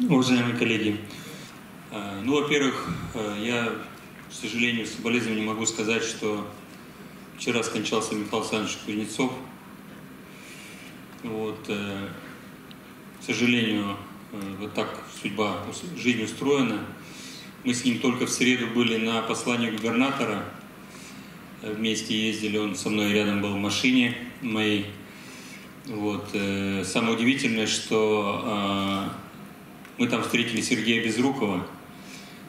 Уважаемые коллеги, э, ну, во-первых, э, я, к сожалению, с соболезнованием могу сказать, что вчера скончался Михаил Александрович Кузнецов. Вот, э, к сожалению, вот так судьба, жизнь устроена. Мы с ним только в среду были на послании губернатора. Вместе ездили, он со мной рядом был в машине моей. Вот. Самое удивительное, что мы там встретили Сергея Безрукова,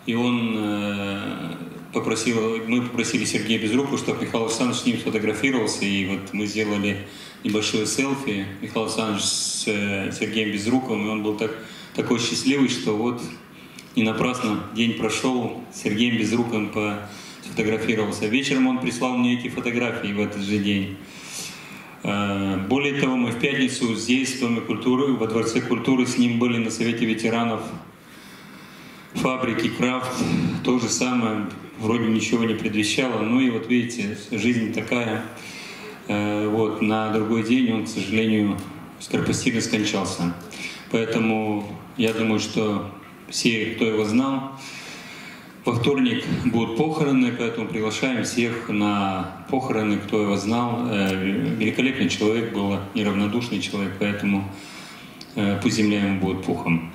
и он э, попросил, мы попросили Сергея Безрукова, чтобы Михаил Александрович с ним сфотографировался, и вот мы сделали небольшое селфи Михаил Александрович с э, Сергеем Безруковым, и он был так, такой счастливый, что вот не напрасно день прошел, Сергеем Безруковым сфотографировался. Вечером он прислал мне эти фотографии в этот же день. Э, более того, мы в пятницу здесь, в Доме культуры, во Дворце культуры, с ним были на Совете ветеранов фабрики Крафт. То же самое, вроде ничего не предвещало. Ну и вот видите, жизнь такая. Э, вот, на другой день он, к сожалению, скоропостижно скончался. Поэтому я думаю, что все, кто его знал, во вторник будут похороны, поэтому приглашаем всех на похороны, кто его знал. Э, великолепный человек был, неравнодушный человек, поэтому э, пусть земля ему будет пухом.